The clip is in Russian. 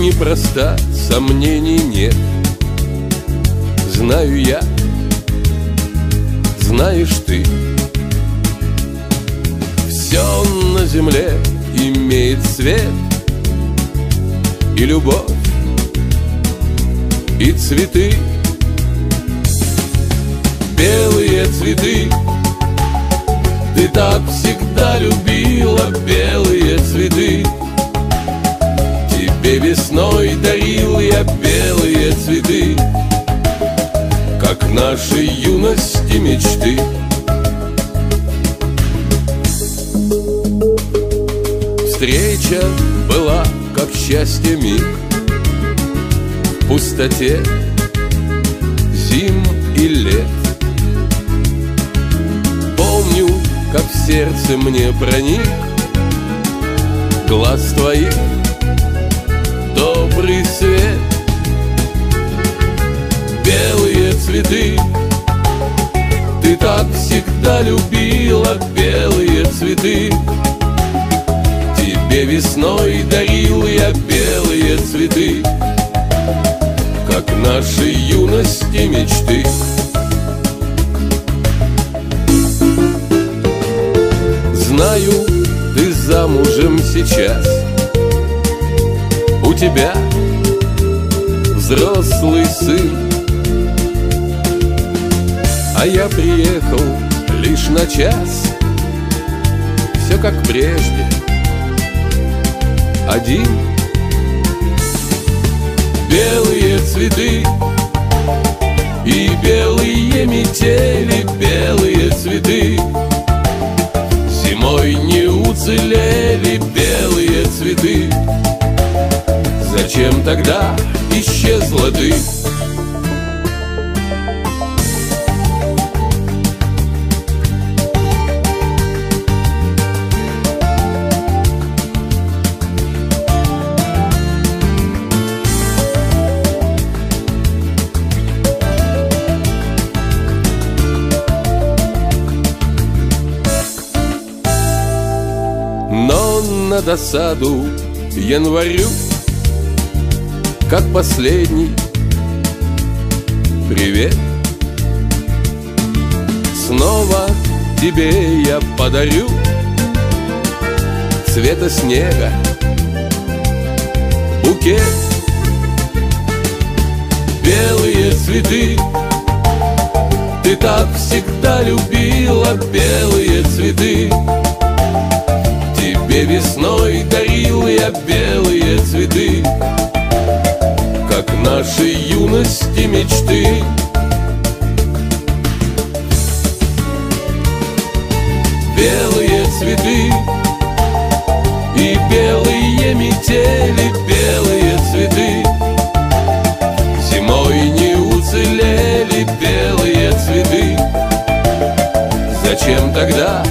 непроста, сомнений нет. Знаю я, знаешь ты. Все на земле имеет свет И любовь, и цветы. Белые цветы. Ты так всегда любила белые цветы Тебе весной дарил я белые цветы Как нашей юности мечты. Встреча была, как счастье миг. В пустоте зим и лет. Помню, как в сердце мне проник Глаз твоих добрый свет. Белые цветы. Ты так всегда любила белые цветы. Тебе весной дарил я белые цветы Как нашей юности мечты. Знаю, ты замужем сейчас тебя взрослый сын. А я приехал лишь на час. Все как прежде. Один. Белые цветы И белые метели Белые цветы. Зимой не уцелели Зачем тогда исчезла ты? На досаду январю Как последний. Привет. Снова тебе я подарю Цвета снега. Букет. Белые цветы. Ты так всегда любила белые цветы. Тебе весной дарил я белые цветы нашей юности мечты. Белые цветы И белые метели Белые цветы. Зимой не уцелели Белые цветы. Зачем тогда